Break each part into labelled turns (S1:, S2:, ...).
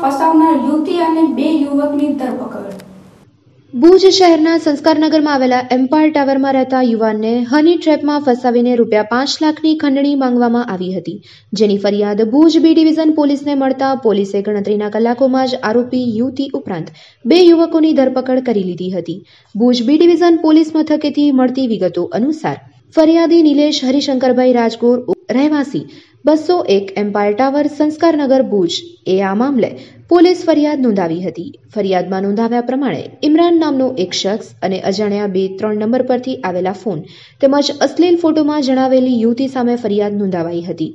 S1: ફસાવનાર યુવતી અને બે યુવકની ધરપકડ.
S2: ભુજ શહેરના સંસ્કારનગરમાં આવેલા એમ્પાયર ટાવરમાં રહેતા યુવાનને હની ટ્રેપમાં ફસાવીને રૂપિયા પાંચ લાખની ખંડણી માંગવામાં આવી હતી. જેની ફરિયાદ ભુજ બી ડિવિઝન પોલીસને મળતા પોલીસે ગણતરીના કલાકોમાં જ આરોપી યુવતી ઉપરાંત બે યુવકોની ધરપકડ કરી લીધી હતી. ભુજ બી ડિવિઝન પોલીસ મથકેથી મળતી વિગતો અનુસાર ફરિયાદી નિલેશ હરિશંકરભાઈ રાજગોર રહેવાસી બસો એક એમ્પાયર ટાવર સંસ્કારનગર ભુજ. એ આ મામલે પોલીસ ફરિયાદ નોંધાવી હતી. ફરિયાદમાં નોંધાવ્યા પ્રમાણે ઇમરાન નામનો એક શખ્સ અને અજાણ્યા બે, ત્રણ નંબર પરથી આવેલા ફોન તેમજ અશ્લીલ ફોટોમાં જણાવેલી યુવતી સામે ફરિયાદ નોંધાવાઈ હતી.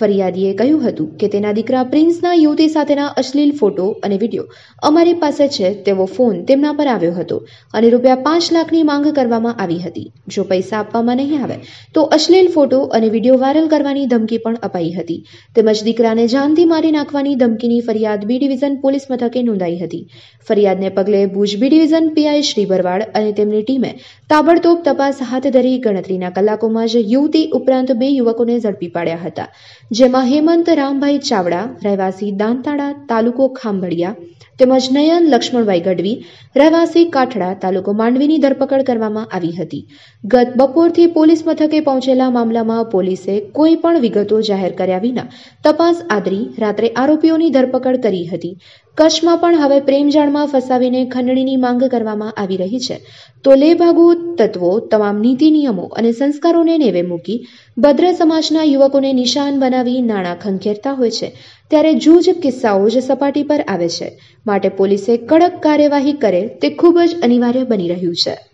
S2: ફરિયાદીએ કહ્યું હતું કે તેના દીકરા પ્રિન્સના યુવતી સાથેના અશ્લીલ ફોટો અને વીડિયો અમારી પાસે છે તેવો ફોન તેમના પર આવ્યો હતો અને રૂપિયા પાંચ લાખની માંગ કરવામાં આવી હતી. જો પૈસા આપવામાં નહીં આવે તો અશ્લીલ ફોટો અને વીડિયો વાયરલ કરવાની ધમકી પણ અપાઈ હતી. તેમજ દીકરાને જાનથી મારી નાખવાની ધમકીની ફરિયાદ બી ડિવિઝન પોલીસ મથકે નોંધાઈ હતી. ફરિયાદને પગલે ભુજ ડિવિઝન પીઆઈ શ્રી ભરવાડ અને તેમની ટીમે તાબડતોબ તપાસ હાથ ધરી ગણતરીના કલાકોમાં જ યુવતી ઉપરાંત બે યુવકોને ઝડપી પાડ્યા હતા. જેમાં હેમંત રામભાઈ ચાવડા, રહેવાસી દાંતાડા, તાલુકો ખાંભળિયા તેમજ નયન લક્ષ્મણભાઈ ગઢવી રહેવાસી કાઠડા તાલુકો માંડવીની ધરપકડ કરવામાં આવી હતી. ગત બપોરથી પોલીસ મથકે પહોંચેલા મામલામાં પોલીસે કોઈ પણ વિગતો જાહેર કર્યા વિના તપાસ આદરી રાત્રે આરોપીઓની ધરપકડ કરી હતી. કચ્છમાં પણ હવે પ્રેમજાળમાં ફસાવીને ખંડણીની માંગ કરવામાં આવી રહી છે. તો લેભાગુ તત્વો, તમામ નીતિ નિયમો અને સંસ્કારોને નેવે મૂકી ભદ્ર સમાજના યુવકોને નિશાન બનાવી નાણાં ખંખેરતા હોય છે. ત્યારે જૂજ કિસ્સાઓ જ સપાટી પર આવે છે. માટે પોલીસે કડક કાર્યવાહી કરે તે ખૂબ જ અનિવાર્ય બની રહ્યું છે.